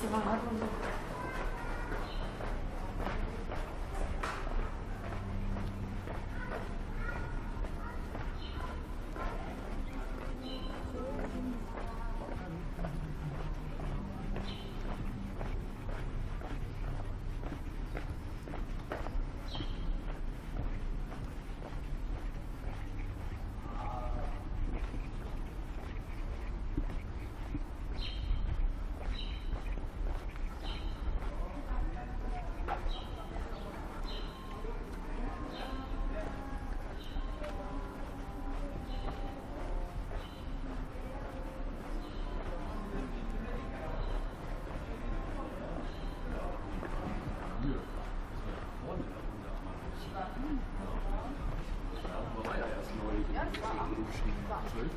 Cuma. 是的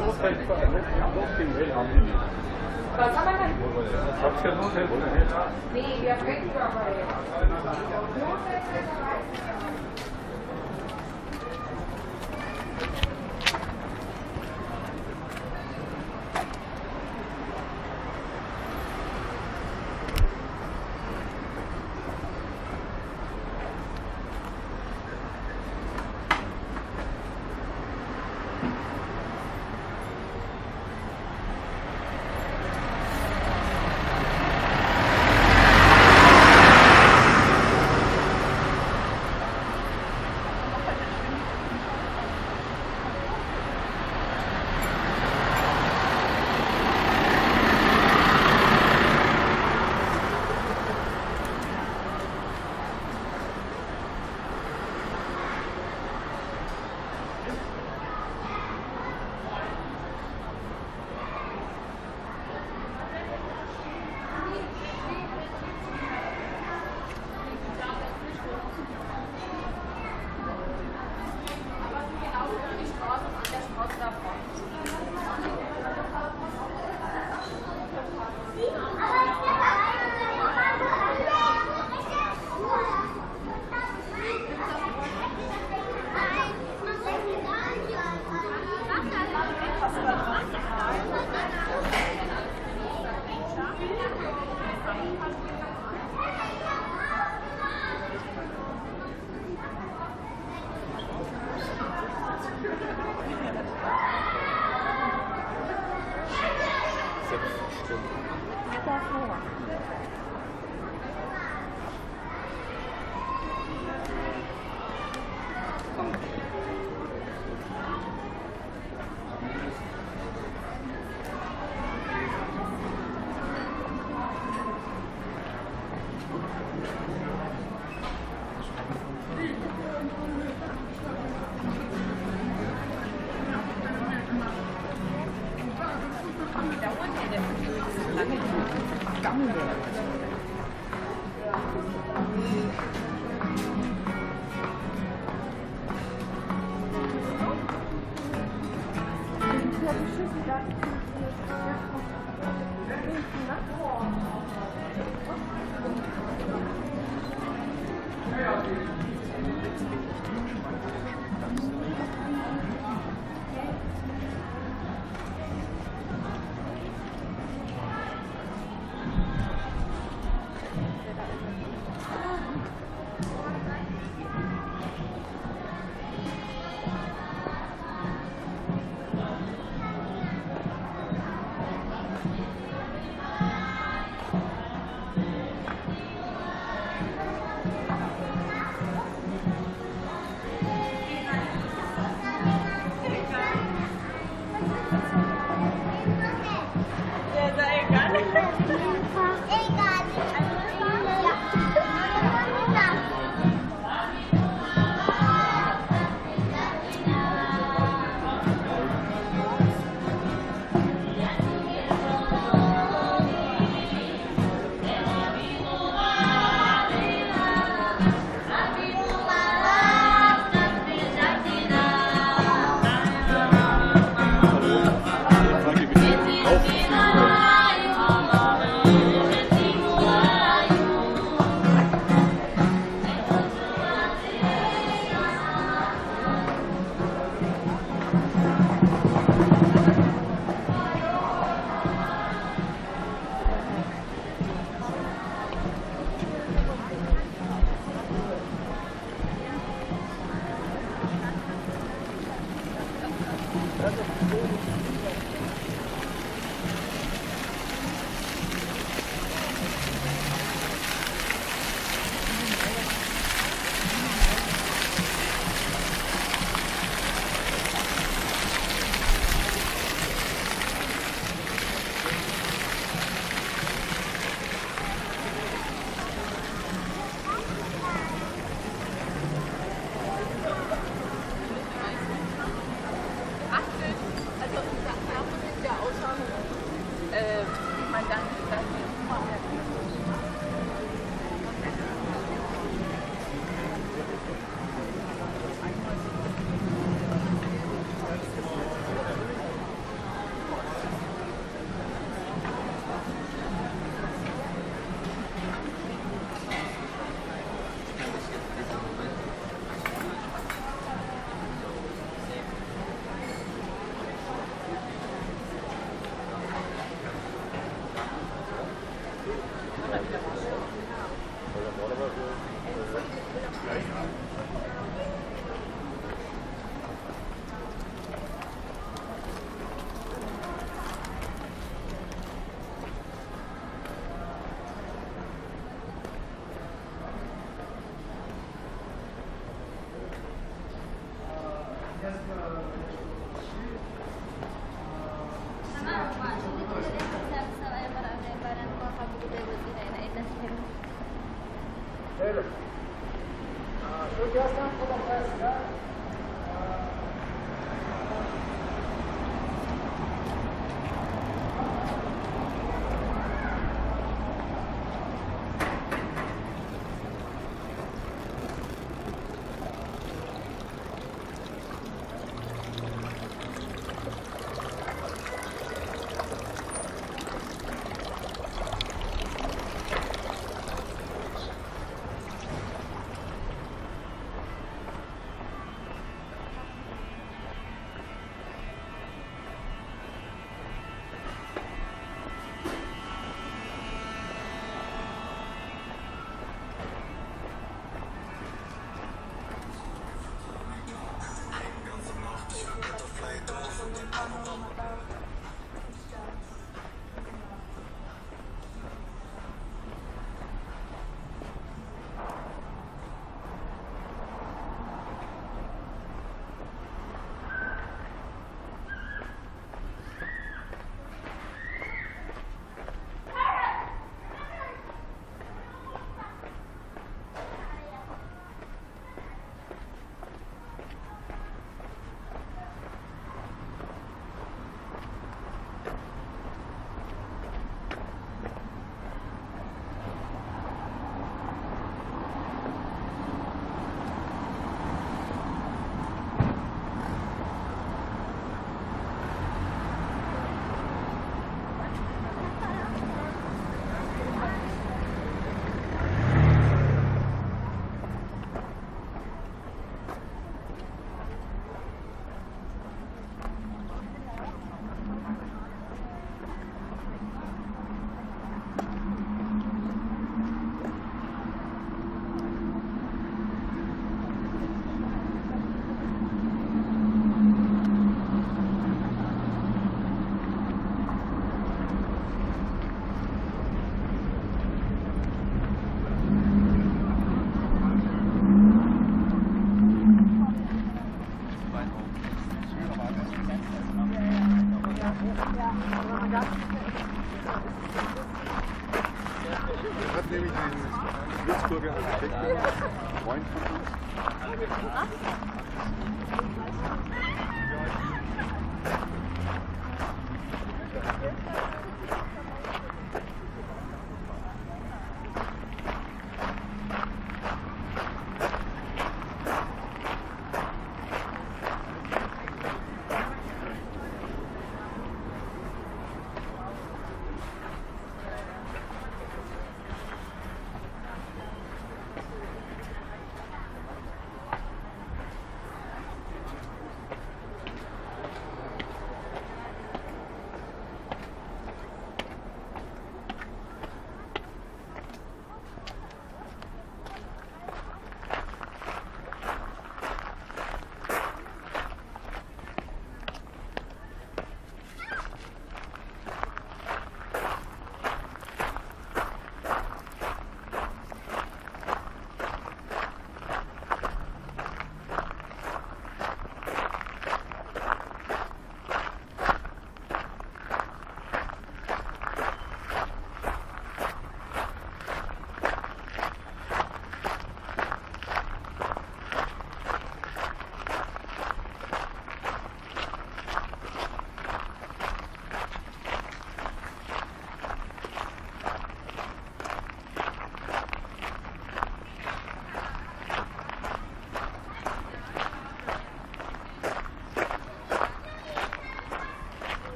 Was 사个게 좀.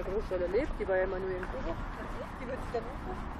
Barbara Großweiler lebt, die war ja immer nur im Büro. Die wird sich dann